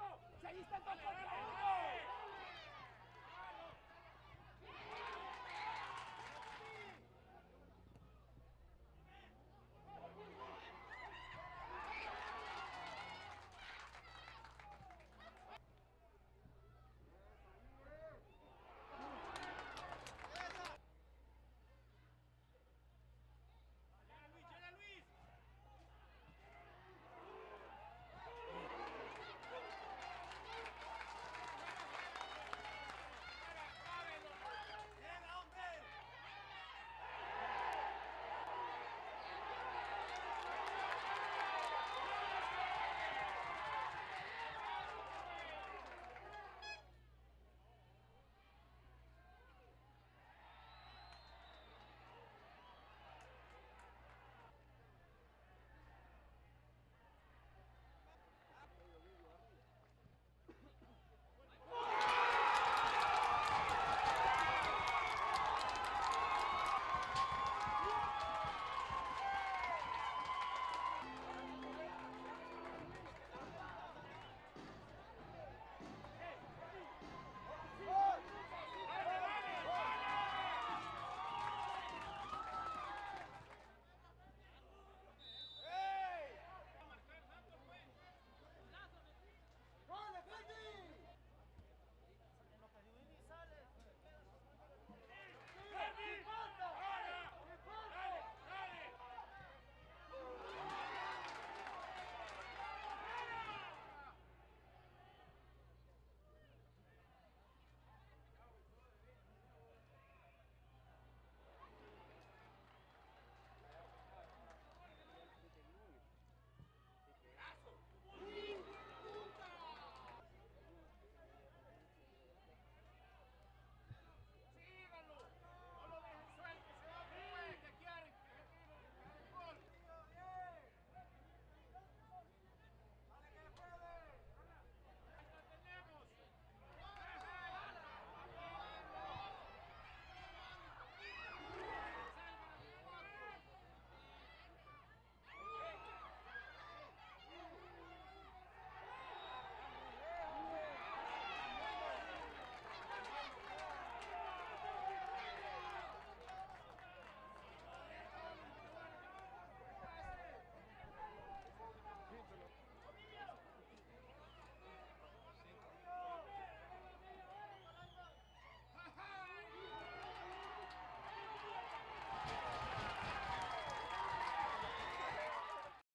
intento! ¡Seguiste intento!